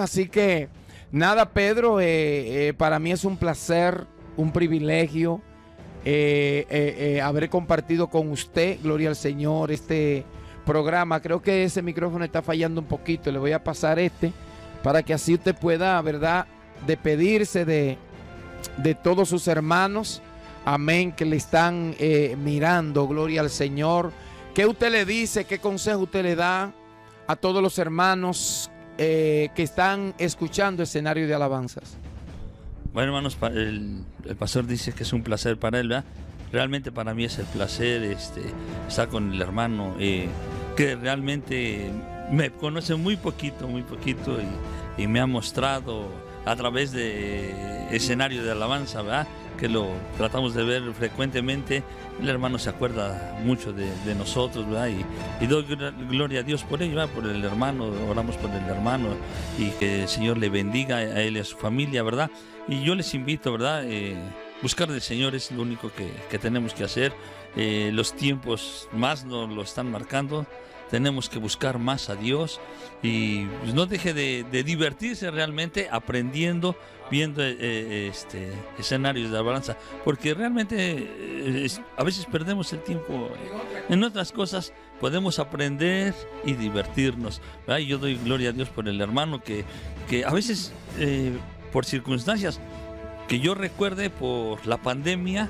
Así que nada, Pedro, eh, eh, para mí es un placer, un privilegio eh, haber compartido con usted, gloria al Señor, este programa. Creo que ese micrófono está fallando un poquito. Le voy a pasar este para que así usted pueda, ¿verdad?, despedirse de, de todos sus hermanos. Amén, que le están mirando, gloria al Señor. ¿Qué usted le dice? ¿Qué consejo usted le da a todos los hermanos eh, que están escuchando escenario de alabanzas? Bueno, hermanos, el, pastor dice que es un placer para él, ¿verdad? Realmente para mí es el placer este, estar con el hermano, eh, que realmente me conoce muy poquito, muy poquito, y, y me ha mostrado a través de escenario de alabanza, ¿verdad? que lo tratamos de ver frecuentemente, el hermano se acuerda mucho de, nosotros, ¿verdad? Y, doy gloria a Dios por ello, ¿verdad? por el hermano, oramos por el hermano y que el Señor le bendiga a él y a su familia, ¿verdad? Y yo les invito, ¿verdad? Eh, buscar del Señor es lo único que, tenemos que hacer. Eh, los tiempos más nos lo están marcando tenemos que buscar más a Dios y pues, no deje de, divertirse realmente aprendiendo, viendo eh, eh, este, escenarios de balanza, porque realmente eh, a veces perdemos el tiempo en otras cosas, podemos aprender y divertirnos. Y yo doy gloria a Dios por el hermano que, que a veces por circunstancias que yo recuerde por la pandemia,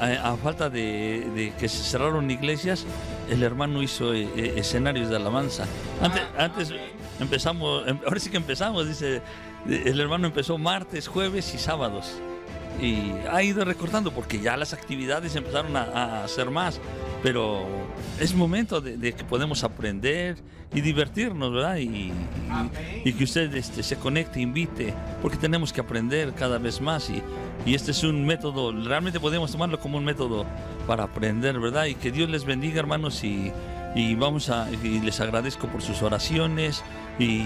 a, falta de, que se cerraron iglesias, el hermano hizo eh, eh, escenarios de alabanza. Antes, antes empezamos, em, ahora sí que empezamos, dice, el hermano empezó martes, jueves y sábados. Y ha ido recortando porque ya las actividades empezaron a, hacer más. Pero es momento de, que podemos aprender y divertirnos, ¿verdad? Y, y, que usted este, se conecte, invite, porque tenemos que aprender cada vez más. Y, y este es un método, realmente podemos tomarlo como un método para aprender, ¿verdad? Y que Dios les bendiga, hermanos, y, y vamos a, y les agradezco por sus oraciones y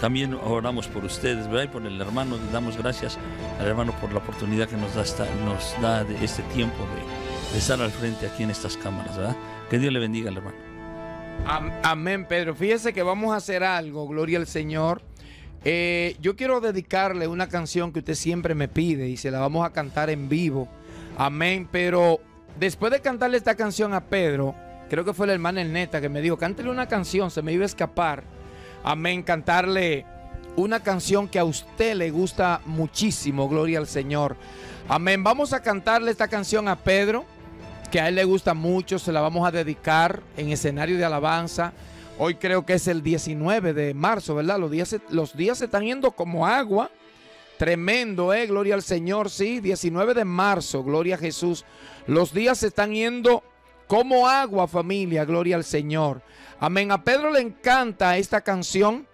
también oramos por ustedes, ¿verdad? Y por el hermano, le damos gracias al hermano por la oportunidad que nos da, esta, nos da de este tiempo de, estar al frente aquí en estas cámaras, ¿verdad? Que Dios le bendiga hermano. Amén, Pedro. Fíjese que vamos a hacer algo, gloria al Señor. Eh, yo quiero dedicarle una canción que usted siempre me pide y se la vamos a cantar en vivo. Amén. Pero después de cantarle esta canción a Pedro, creo que fue la hermana El Neta que me dijo, cántele una canción, se me iba a escapar. Amén. Cantarle una canción que a usted le gusta muchísimo. Gloria al Señor. Amén. Vamos a cantarle esta canción a Pedro, que a él le gusta mucho. Se la vamos a dedicar en escenario de alabanza. Hoy creo que es el 19 de marzo, ¿verdad? Los días, los días se están yendo como agua. Tremendo, ¿eh? Gloria al Señor, sí. 19 de marzo, gloria a Jesús. Los días se están yendo como agua, familia, gloria al Señor. Amén. A Pedro le encanta esta canción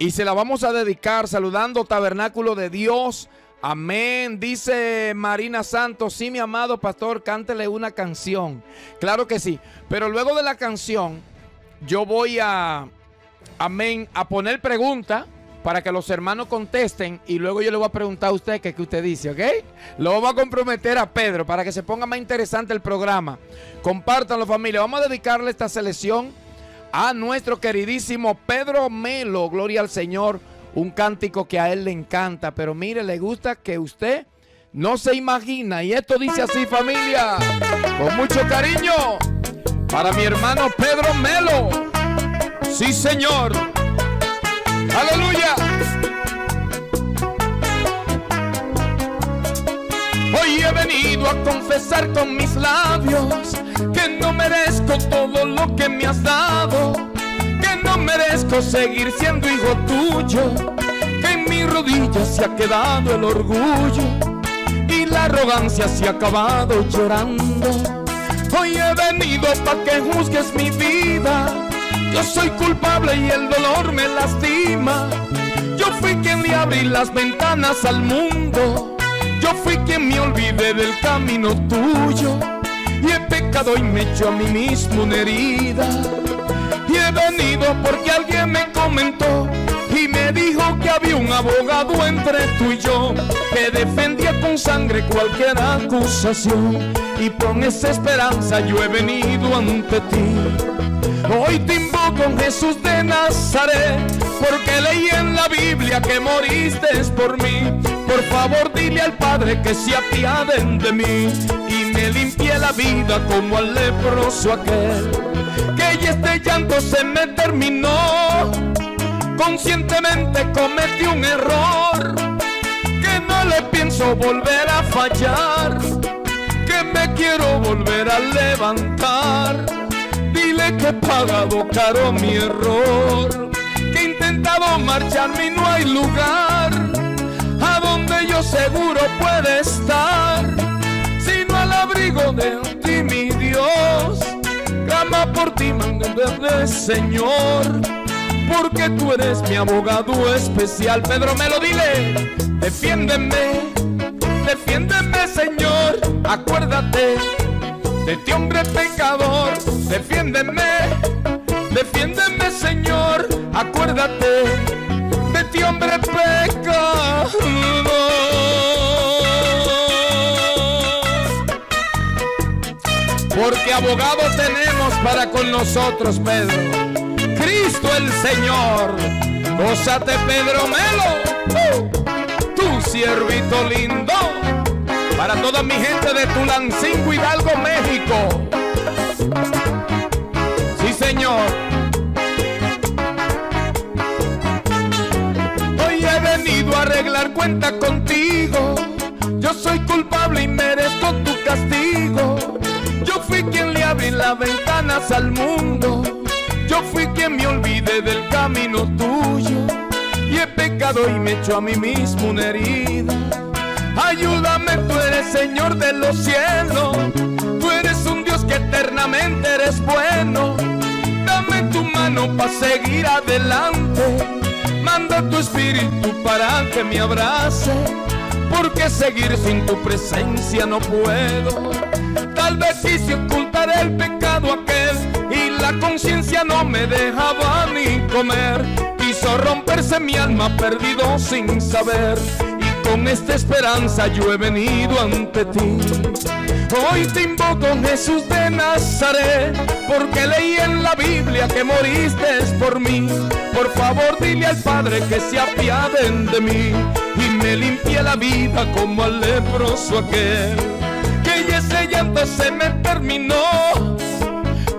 y se la vamos a dedicar saludando Tabernáculo de Dios. Amén. Dice Marina Santos, sí, mi amado pastor, cántele una canción. Claro que sí. Pero luego de la canción yo voy a, amén, a poner preguntas para que los hermanos contesten y luego yo le voy a preguntar a usted qué que usted dice, ¿ok? Lo vamos a comprometer a Pedro para que se ponga más interesante el programa. Compártanlo familia. Vamos a dedicarle esta selección a nuestro queridísimo Pedro Melo. Gloria al Señor. Un cántico que a él le encanta. Pero mire, le gusta que usted no se imagina. Y esto dice así familia. Con mucho cariño. Para mi hermano Pedro Melo. Sí, Señor. Aleluya. Hoy he venido a confesar con mis labios que no merezco todo lo que me has dado, merezco seguir siendo hijo tuyo, que en mi rodilla se ha quedado el orgullo y la arrogancia se ha acabado llorando. Hoy he venido para que juzgues mi vida. Yo soy culpable y el dolor me lastima. Yo fui quien le abrí las ventanas al mundo. Yo fui quien me olvidé del camino tuyo. Y he pecado y me echo a mí mismo una herida. He venido porque alguien me comentó y me dijo que había un abogado entre tú y yo que defendía con sangre cualquier acusación y con esa esperanza yo he venido ante ti. Hoy te invoco Jesús de Nazaret porque leí en la Biblia que moriste por mí. Por favor dile al Padre que se apiaden de mí y me limpie la vida como al leproso aquel. Que ya este llanto se me terminó, conscientemente cometí un error, que no le pienso volver a fallar, que me quiero volver a levantar. Dile que he pagado caro mi error he intentado marcharme y no hay lugar a donde yo seguro puede estar, sino al abrigo de ti, mi Dios. Clama por ti, de Señor, porque tú eres mi abogado especial. Pedro me lo dile, defiéndeme, defiéndeme, Señor, acuérdate de ti, hombre pecador, defiéndeme Defiéndeme, Señor, acuérdate de ti, hombre pecado. Porque abogado tenemos para con nosotros, Pedro. Cristo el Señor. Gózate, Pedro Melo. Tu siervito lindo. Para toda mi gente de Tulancingo, Hidalgo, contigo. Yo soy culpable y merezco tu castigo. Yo fui quien le abrí las ventanas al mundo. Yo fui quien me olvidé del camino tuyo. Y he pecado y me echo a mí mismo una herida. Ayúdame, tú eres Señor de los cielos. Tú eres un Dios que eternamente eres bueno. Dame tu mano para seguir adelante Manda tu espíritu para que me abrace, porque seguir sin tu presencia no puedo. Tal vez quise ocultar el pecado aquel y la conciencia no me dejaba ni comer. Quiso romperse mi alma perdido sin saber y con esta esperanza yo he venido ante ti. Hoy te invoco Jesús de Nazaret, porque leí en la Biblia que moriste por mí. Por favor dile al Padre que se apiaden de mí y me limpie la vida como al leproso aquel. Que ya ese llanto se me terminó,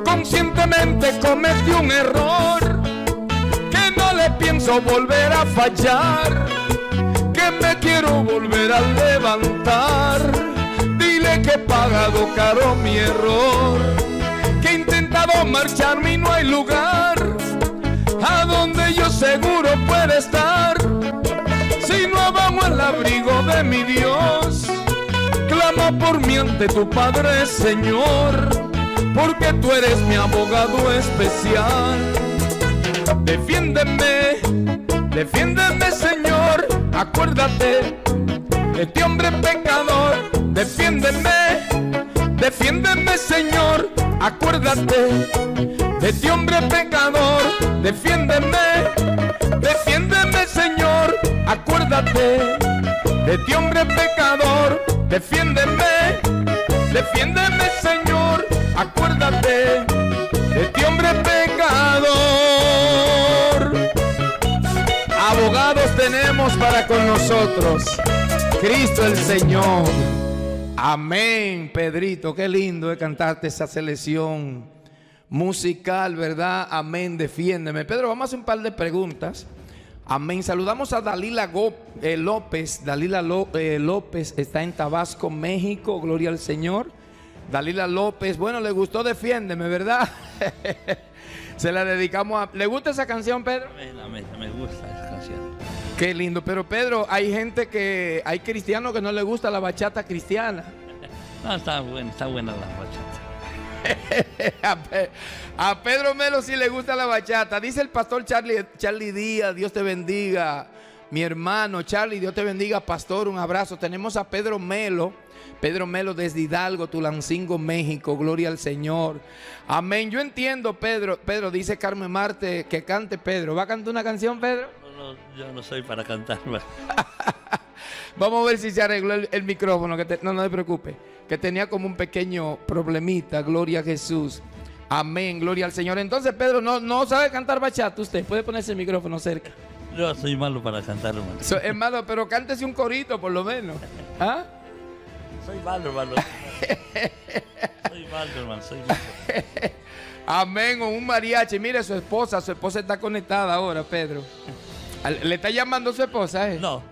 conscientemente cometí un error, que no le pienso volver a fallar, que me quiero volver a levantar que he pagado caro mi error, que he intentado marcharme y no hay lugar a donde yo seguro puede estar. Si no vamos al abrigo de mi Dios, clama por mí ante tu Padre Señor, porque tú eres mi abogado especial. Defiéndeme, defiéndeme Señor, acuérdate de este hombre pecador Defiéndeme, defiéndeme Señor, acuérdate de ti hombre pecador. Defiéndeme, defiéndeme Señor, acuérdate de ti hombre pecador. Defiéndeme, defiéndeme Señor, acuérdate de ti hombre pecador. Abogados tenemos para con nosotros. Cristo el Señor. Amén, Pedrito. Qué lindo es cantarte esa selección musical, ¿verdad? Amén, defiéndeme. Pedro, vamos a hacer un par de preguntas. Amén. Saludamos a Dalila eh, López. Dalila eh, López está en Tabasco, México. Gloria al Señor. Dalila López, bueno, le gustó Defiéndeme, ¿verdad? Se la dedicamos a... ¿Le gusta esa canción, Pedro? Amén, me gusta esa canción. Qué lindo, pero Pedro, hay gente que, hay cristianos que no le gusta la bachata cristiana. Está buena, está buena la bachata. a, Pedro Melo sí le gusta la bachata. Dice el pastor Charlie, Charlie Díaz, Dios te bendiga. Mi hermano Charlie, Dios te bendiga, pastor, un abrazo. Tenemos a Pedro Melo. Pedro Melo desde Hidalgo, Tulancingo, México. Gloria al Señor. Amén. Yo entiendo, Pedro. Pedro dice Carmen Marte que cante Pedro. ¿Va a cantar una canción, Pedro? Yo no soy para cantar. Vamos a ver si se arregló el, micrófono. Que no, no te preocupe. Que tenía como un pequeño problemita. Gloria a Jesús. Amén, gloria al Señor. Entonces, Pedro, no, no sabe cantar bachata usted. Puede ponerse el micrófono cerca. Yo soy malo para cantar, hermano. So- hermano, pero cántese un corito por lo menos. ¿Ah? Soy malo, hermano. soy malo, hermano. Soy malo. Amén, o un mariachi. Mire, su esposa, su esposa está conectada ahora, Pedro. ¿Le está llamando su esposa? eh? No.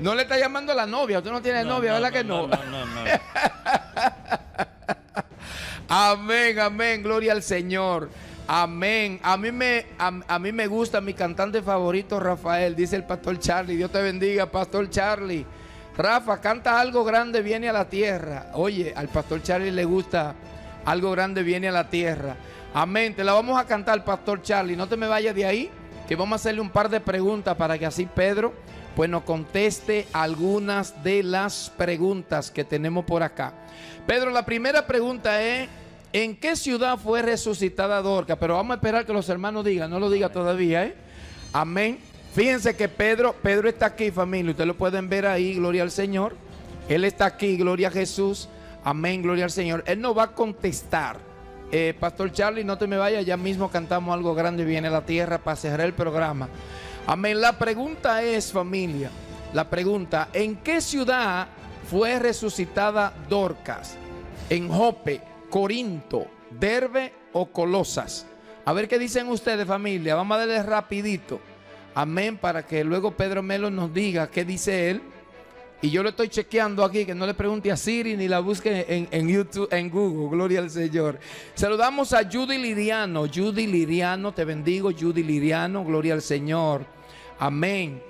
No, le está llamando a la novia. Usted no tiene novia, ¿verdad que no? No, no, no. Amén, amén, gloria al Señor. Amén. A mí me, a, a mí me gusta mi cantante favorito, Rafael, dice el pastor Charlie. Dios te bendiga, pastor Charlie. Rafa, canta algo grande, viene a la tierra. Oye, al pastor Charlie le gusta algo grande, viene a la tierra. Amén. Te la vamos a cantar, pastor Charlie. No te me vayas de ahí, que vamos a hacerle un par de preguntas para que así Pedro pues nos conteste algunas de las preguntas que tenemos por acá. Pedro, la primera pregunta es, ¿en qué ciudad fue resucitada Dorca? Pero vamos a esperar que los hermanos digan, no lo diga todavía, ¿eh? Amén. Fíjense que Pedro, Pedro está aquí, familia, ustedes lo pueden ver ahí, gloria al Señor. Él está aquí, gloria a Jesús. Amén, gloria al Señor. Él no va a contestar. Eh, Pastor Charlie, no te me vayas, ya mismo cantamos algo grande, viene la tierra para cerrar el programa. Amén. La pregunta es, familia, la pregunta, ¿en qué ciudad fue resucitada Dorcas? ¿En Jope, Corinto, Derbe o Colosas? A ver qué dicen ustedes, familia. Vamos a darle rapidito. Amén, para que luego Pedro Melo nos diga qué dice él. Y yo lo estoy chequeando aquí, que no le pregunte a Siri ni la busque en, en YouTube, en Google. Gloria al Señor. Saludamos a Judy Liriano. Judy Liriano, te bendigo, Judy Liriano. Gloria al Señor. Amén.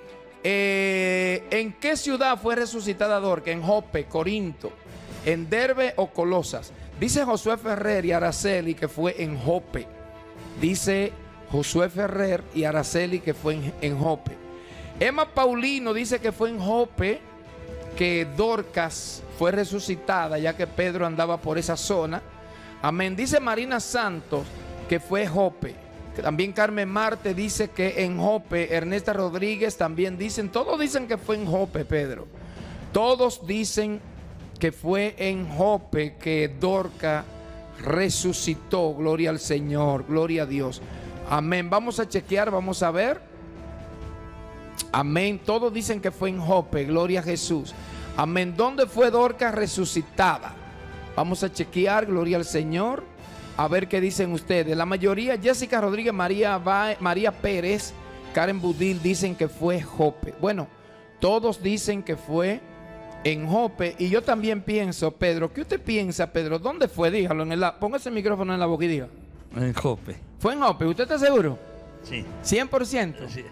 Eh, ¿En qué ciudad fue resucitada Dorca? ¿En Jope, Corinto, en Derbe o Colosas? Dice Josué Ferrer y Araceli que fue en Jope. Dice Josué Ferrer y Araceli que fue en, en Jope. Emma Paulino dice que fue en Jope que Dorcas fue resucitada ya que Pedro andaba por esa zona. Amén. Dice Marina Santos que fue Jope. También Carmen Marte dice que en Jope. Ernesta Rodríguez también dicen. Todos dicen que fue en Jope, Pedro. Todos dicen que fue en Jope que Dorca resucitó. Gloria al Señor. Gloria a Dios. Amén. Vamos a chequear, vamos a ver. Amén. Todos dicen que fue en Jope. Gloria a Jesús. Amén. ¿Dónde fue Dorca resucitada? Vamos a chequear. Gloria al Señor. A ver qué dicen ustedes. La mayoría, Jessica Rodríguez, María, María Pérez, Karen Budil, dicen que fue Jope. Bueno, todos dicen que fue en Jope. Y yo también pienso, Pedro, ¿qué usted piensa, Pedro? ¿Dónde fue? Dígalo. En la, póngase el micrófono en la boca y diga. En Jope. ¿Fue en Jope? ¿Usted está seguro? Sí. 100%. Sí.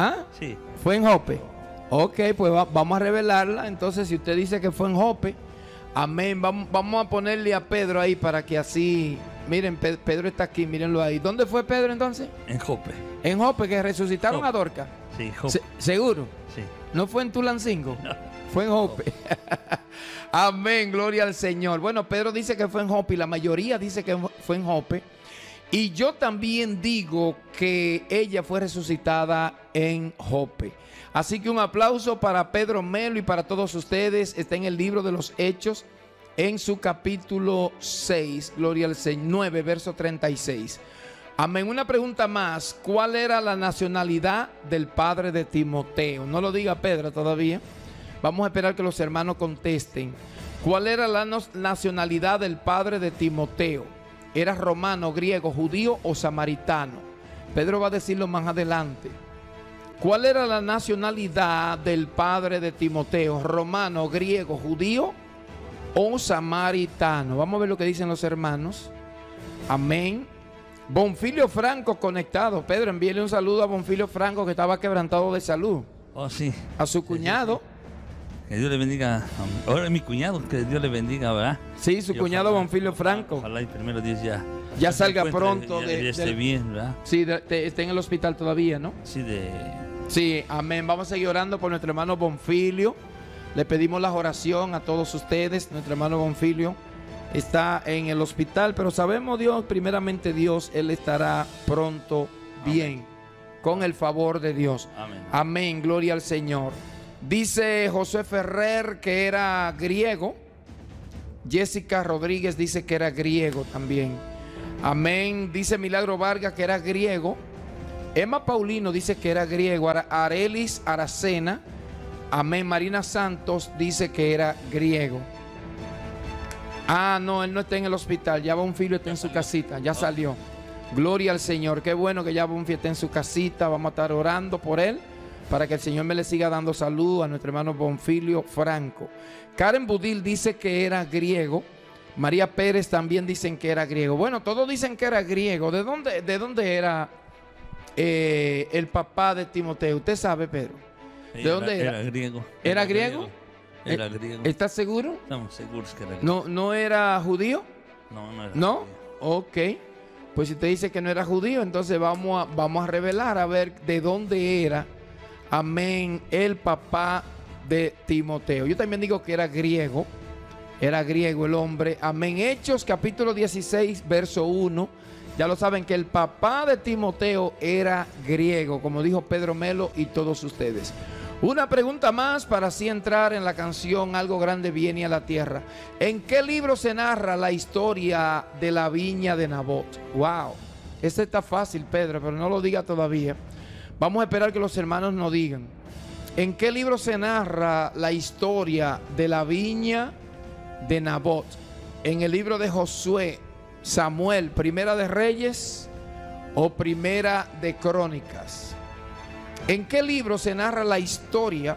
¿Ah? Sí. Fue en Jope. Ok, pues va- vamos a revelarla. Entonces, si usted dice que fue en Jope, amén. Vamos, vamos a ponerle a Pedro ahí para que así. Miren, Pe- Pedro está aquí, mírenlo ahí. ¿Dónde fue Pedro entonces? En Jope. En Jope, que resucitaron Jope. a Dorca. Sí, Jope. Se- ¿Seguro? Sí. ¿No fue en Tulancingo? No. Fue en Jope. Amén, gloria al Señor. Bueno, Pedro dice que fue en Jope y la mayoría dice que fue en Jope. Y yo también digo que ella fue resucitada en Jope. Así que un aplauso para Pedro Melo y para todos ustedes. Está en el libro de los Hechos, en su capítulo 6, gloria al Señor, 9, verso 36. Amén. Una pregunta más. ¿Cuál era la nacionalidad del padre de Timoteo? No lo diga Pedro todavía. Vamos a esperar que los hermanos contesten. ¿Cuál era la nacionalidad del padre de Timoteo? ¿Era romano, griego, judío o samaritano? Pedro va a decirlo más adelante. ¿Cuál era la nacionalidad del padre de Timoteo? ¿Romano, griego, judío o samaritano? Vamos a ver lo que dicen los hermanos. Amén. Bonfilio Franco conectado. Pedro, envíele un saludo a Bonfilio Franco que estaba quebrantado de salud. Oh, sí. A su cuñado. Que Dios le bendiga. Ahora es mi cuñado, que Dios le bendiga, ¿verdad? Sí, su cuñado Bonfilio Franco. Ojalá y primero Dios ya. Ya salga pronto de- ya esté bien, ¿verdad? Sí, de- de- está en el hospital todavía, ¿no? Sí, de. Sí, amén. Vamos a seguir orando por nuestro hermano Bonfilio. Le pedimos la oración a todos ustedes. Nuestro hermano Bonfilio está en el hospital, pero sabemos Dios, primeramente Dios, Él estará pronto bien, con el favor de Dios. Amén. Amén, gloria al Señor. Dice José Ferrer que era griego. Jessica Rodríguez dice que era griego también. Amén. Dice Milagro Vargas que era griego. Emma Paulino dice que era griego. Arelis Aracena. Amén. Marina Santos dice que era griego. Ah, no, él no está en el hospital. Ya va un filio, está en su casita. Ya salió. Gloria al Señor. Qué bueno que ya va un fiesta en su casita. Vamos a estar orando por él para que el Señor me le siga dando salud a nuestro hermano Bonfilio Franco. Karen Budil dice que era griego. María Pérez también dicen que era griego. Bueno, todos dicen que era griego. ¿De dónde, de dónde era eh, el papá de Timoteo? ¿Usted sabe, Pedro? ¿De dónde era? Era griego. ¿Era griego? Era Eh, griego. ¿Estás seguro? Estamos seguros que era griego. ¿No, ¿No era judío? No, no era ¿No? judío. Ok. Pues si te dice que no era judío, entonces vamos a, vamos a revelar a ver de dónde era, amén, el papá de Timoteo. Yo también digo que era griego, era griego el hombre. Amén. Hechos capítulo 16, verso 1. Ya lo saben que el papá de Timoteo era griego, como dijo Pedro Melo y todos ustedes. Una pregunta más para así entrar en la canción Algo Grande viene a la tierra. ¿En qué libro se narra la historia de la viña de Nabot? Wow, este está fácil, Pedro, pero no lo diga todavía. Vamos a esperar que los hermanos nos digan. ¿En qué libro se narra la historia de la viña de Nabot? En el libro de Josué, Samuel, Primera de Reyes o Primera de Crónicas. ¿En qué libro se narra la historia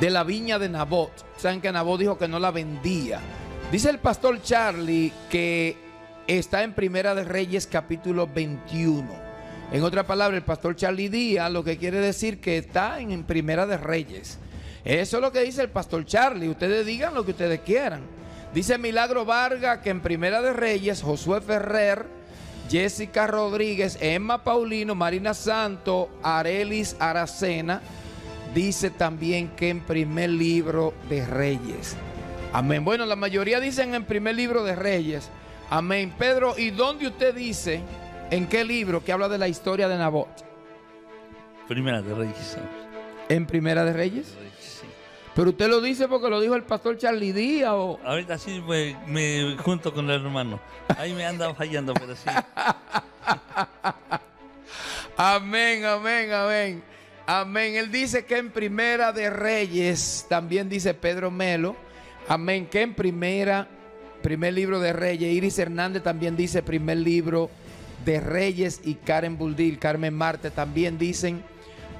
de la viña de Nabot? Saben que Nabot dijo que no la vendía. Dice el pastor Charlie que está en Primera de Reyes capítulo 21. En otra palabra, el pastor Charlie Díaz lo que quiere decir que está en, Primera de Reyes. Eso es lo que dice el pastor Charlie. Ustedes digan lo que ustedes quieran. Dice Milagro Vargas que en Primera de Reyes, Josué Ferrer, Jessica Rodríguez, Emma Paulino, Marina Santo, Arelis Aracena, dice también que en primer libro de Reyes. Amén. Bueno, la mayoría dicen en primer libro de Reyes. Amén. Pedro, ¿y dónde usted dice, en qué libro que habla de la historia de Nabot? Primera de Reyes. ¿En primera de Reyes? Sí. Pero usted lo dice porque lo dijo el pastor Charlie Díaz o... Ahorita sí me, me junto con el hermano. Ahí me anda fallando, pero sí. Amén, amén, amén. Amén. Él dice que en Primera de Reyes, también dice Pedro Melo. Amén. Que en Primera, primer libro de Reyes. Iris Hernández también dice primer libro de Reyes. Y Karen Buldil, Carmen Marte también dicen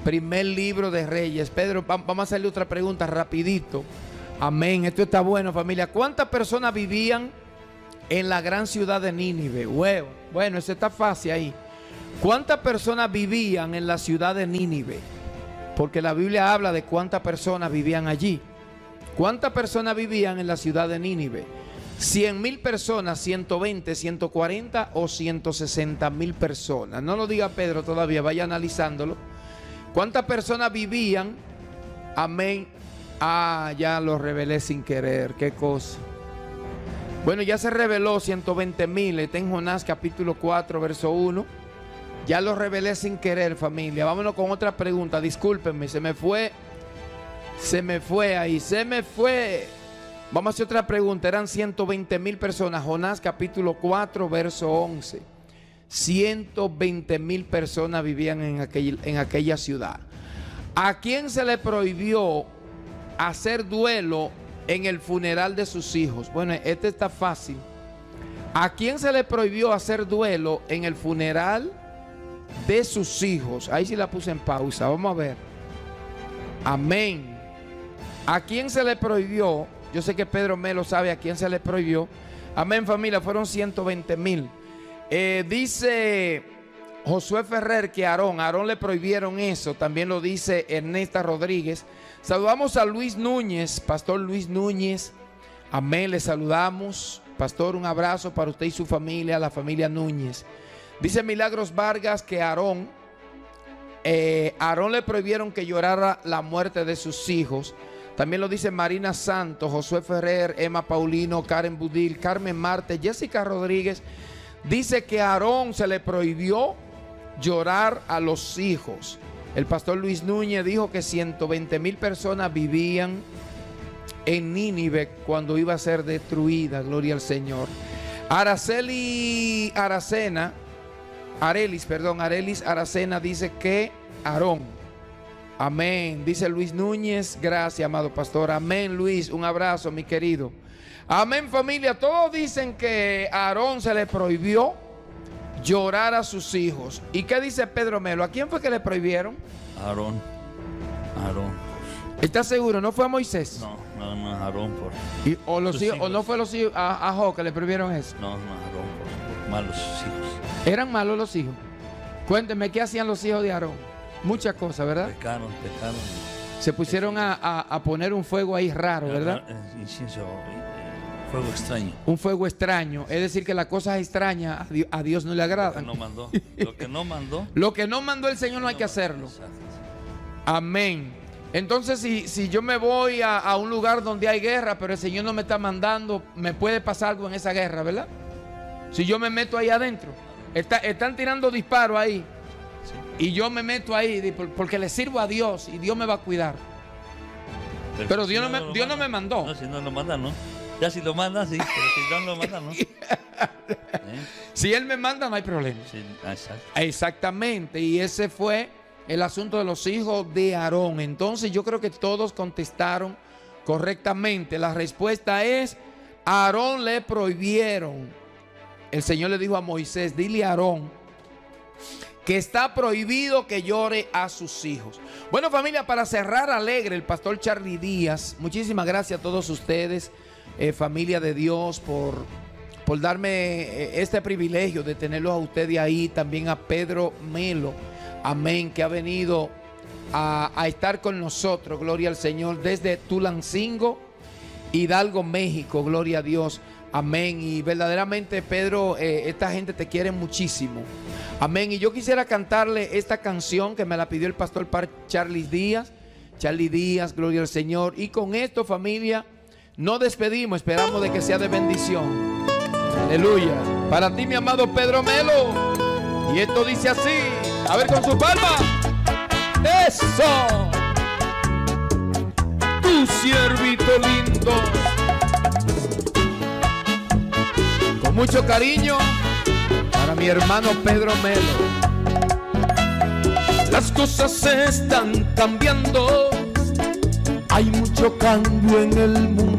primer libro de Reyes. Pedro, va- vamos a hacerle otra pregunta rapidito. Amén. Esto está bueno, familia. ¿Cuántas personas vivían en la gran ciudad de Nínive? Bueno, bueno, eso está fácil ahí. ¿Cuántas personas vivían en la ciudad de Nínive? Porque la Biblia habla de cuántas personas vivían allí. ¿Cuántas personas vivían en la ciudad de Nínive? 100 mil personas, 120, 140 o 160 mil personas. No lo diga Pedro todavía, vaya analizándolo. ¿Cuántas personas vivían? Amén. Ah, ya lo revelé sin querer. Qué cosa. Bueno, ya se reveló 120 mil. Está en Jonás capítulo 4, verso 1. Ya lo revelé sin querer, familia. Vámonos con otra pregunta. Discúlpenme, se me fue. Se me fue ahí, se me fue. Vamos a hacer otra pregunta. Eran 120 mil personas. Jonás capítulo 4, verso 11. 120 mil personas vivían en, en aquella ciudad. ¿A quién se le prohibió hacer duelo en el funeral de sus hijos? Bueno, este está fácil. ¿A quién se le prohibió hacer duelo en el funeral de sus hijos? Ahí sí la puse en pausa. Vamos a ver. Amén. ¿A quién se le prohibió? Yo sé que Pedro Melo sabe a quién se le prohibió. Amén, familia. Fueron 120 mil. Eh, dice Josué Ferrer que Aarón, Aarón le prohibieron eso. También lo dice Ernesta Rodríguez. Saludamos a Luis Núñez, Pastor Luis Núñez. Amén, le saludamos. Pastor, un abrazo para usted y su familia, la familia Núñez. Dice Milagros Vargas que Aarón, eh, Aarón le prohibieron que llorara la muerte de sus hijos. También lo dice Marina Santos, Josué Ferrer, Emma Paulino, Karen Budil, Carmen Marte, Jessica Rodríguez. Dice que a Aarón se le prohibió llorar a los hijos. El pastor Luis Núñez dijo que 120 mil personas vivían en Nínive cuando iba a ser destruida, gloria al Señor. Araceli Aracena, Arelis, perdón, Arelis Aracena dice que Aarón. Amén. Dice Luis Núñez, gracias, amado pastor. Amén, Luis, un abrazo, mi querido. Amén, familia. Todos dicen que a Aarón se le prohibió llorar a sus hijos. ¿Y qué dice Pedro Melo? ¿A quién fue que le prohibieron? Aarón. Aarón. ¿Estás seguro? ¿No fue a Moisés? No, no, no, Aarón por. Y- o, los Sus hijos, o no fue los hijos a, a que le prohibieron eso. No, no, Aarón por malos hijos. ¿Eran malos los hijos? Cuénteme, ¿qué hacían los hijos de Aarón? Muchas cosas, ¿verdad? Pecaron, pecaron. Se pusieron a, a- a poner un fuego ahí raro, ¿verdad? Eh, Incienso, eh, fuego extraño. Un fuego extraño. Es decir, que las cosas extrañas a Di- a Dios no le Lo que agradan. no mandó. Lo que no mandó. Lo que no mandó el Señor no hay que hacerlo. Amén. Entonces, si, si yo me voy a, a un lugar donde hay guerra, pero el Señor no me está mandando, me puede pasar algo en esa guerra, ¿verdad? Si yo me meto ahí adentro, está- están tirando disparos ahí. Y yo me meto ahí porque le sirvo a Dios y Dios me va a cuidar. Pero Dios no me- Dios no me mandó. No, si no lo manda, no. Ya si lo manda, sí, pero si no lo manda, no. ¿Eh? Si Él me manda, no hay problema. Sí. Exactamente, y ese fue el asunto de los hijos de Aarón. Entonces yo creo que todos contestaron correctamente. La respuesta es, a Aarón le prohibieron. El Señor le dijo a Moisés, dile a Aarón que está prohibido que llore a sus hijos. Bueno familia, para cerrar alegre, el pastor Charlie Díaz, muchísimas gracias a todos ustedes, eh, familia de Dios, por, por darme eh, este privilegio de tenerlos a ustedes ahí, también a Pedro Melo, amén, que ha venido a, a estar con nosotros, gloria al Señor, desde Tulancingo, Hidalgo, México, gloria a Dios. Amén. Y verdaderamente, Pedro, eh, esta gente te quiere muchísimo. Amén. Y yo quisiera cantarle esta canción que me la pidió el pastor Charlie Díaz. Charlie Díaz, gloria al Señor. Y con esto, familia, no despedimos. Esperamos de que sea de bendición. Aleluya. Para ti, mi amado Pedro Melo. Y esto dice así. A ver con su palma. Eso. Tu siervito lindo. Mucho cariño para mi hermano Pedro Melo. Las cosas están cambiando. Hay mucho cambio en el mundo.